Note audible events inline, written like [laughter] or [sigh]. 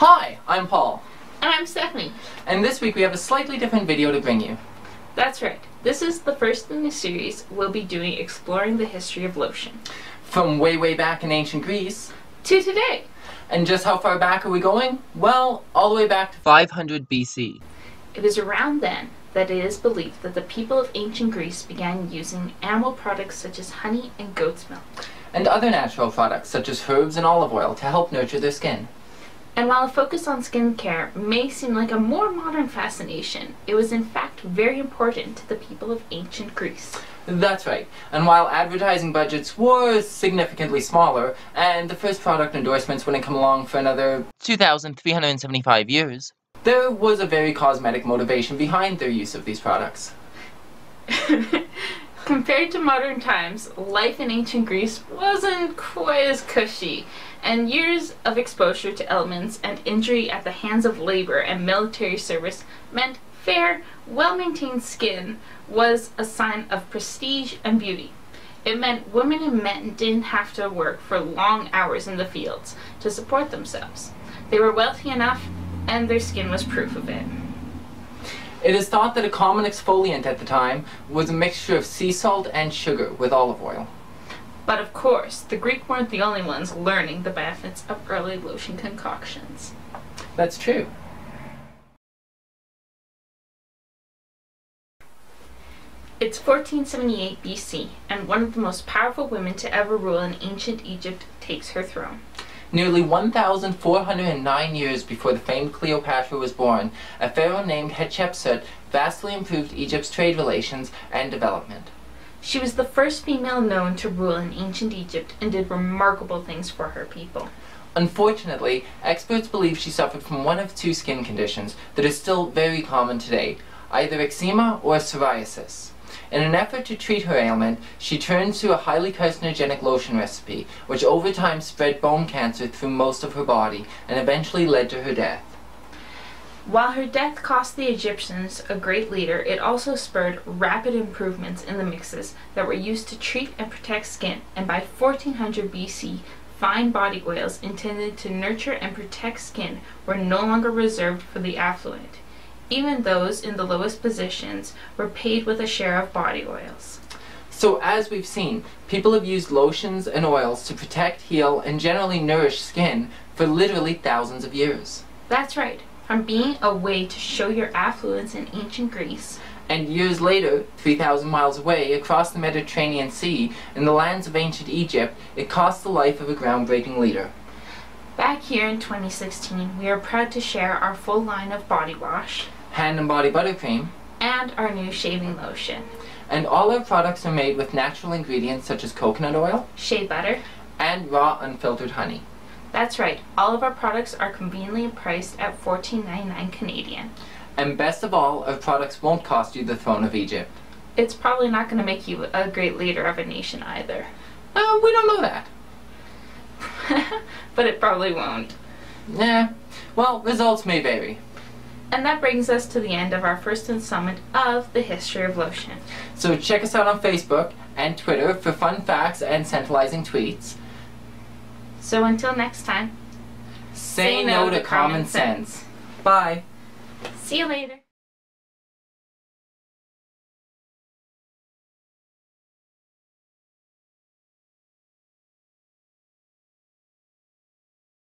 Hi, I'm Paul. And I'm Stephanie. And this week we have a slightly different video to bring you. That's right. This is the first in the series we'll be doing exploring the history of lotion. From way, way back in ancient Greece. To today. And just how far back are we going? Well, all the way back to 500 BC. It is around then that it is believed that the people of ancient Greece began using animal products such as honey and goat's milk. And other natural products such as herbs and olive oil to help nurture their skin. And while a focus on skincare may seem like a more modern fascination, it was in fact very important to the people of ancient Greece. That's right. And while advertising budgets were significantly smaller, and the first product endorsements wouldn't come along for another 2,375 years, there was a very cosmetic motivation behind their use of these products. [laughs] Compared to modern times, life in ancient Greece wasn't quite as cushy, and years of exposure to elements and injury at the hands of labor and military service meant fair, well-maintained skin was a sign of prestige and beauty. It meant women and men didn't have to work for long hours in the fields to support themselves. They were wealthy enough and their skin was proof of it. It is thought that a common exfoliant at the time was a mixture of sea salt and sugar with olive oil. But of course, the Greek weren't the only ones learning the benefits of early lotion concoctions. That's true. It's 1478 BC, and one of the most powerful women to ever rule in ancient Egypt takes her throne. Nearly 1,409 years before the famed Cleopatra was born, a pharaoh named Hatshepsut vastly improved Egypt's trade relations and development. She was the first female known to rule in ancient Egypt and did remarkable things for her people. Unfortunately, experts believe she suffered from one of two skin conditions that are still very common today, either eczema or psoriasis. In an effort to treat her ailment, she turned to a highly carcinogenic lotion recipe, which over time spread bone cancer through most of her body and eventually led to her death. While her death cost the Egyptians a great leader, it also spurred rapid improvements in the mixes that were used to treat and protect skin, and by 1400 BC, fine body oils intended to nurture and protect skin were no longer reserved for the affluent. Even those in the lowest positions were paid with a share of body oils. So as we've seen, people have used lotions and oils to protect, heal, and generally nourish skin for literally thousands of years. That's right. From being a way to show your affluence in ancient Greece, and years later, 3,000 miles away, across the Mediterranean Sea, in the lands of ancient Egypt, it cost the life of a groundbreaking leader. Back here in 2016, we are proud to share our full line of body wash, hand and body buttercream, and our new shaving lotion. And all our products are made with natural ingredients such as coconut oil, shea butter, and raw unfiltered honey. That's right, all of our products are conveniently priced at $14.99 Canadian. And best of all, our products won't cost you the throne of Egypt. It's probably not going to make you a great leader of a nation either. Uh, we don't know that. [laughs] but it probably won't. Yeah, well, results may vary. And that brings us to the end of our first installment of the history of lotion. So check us out on Facebook and Twitter for fun facts and Scentalizing Treats. So until next time, say, say no, no, to common sense. sense. Bye. See you later.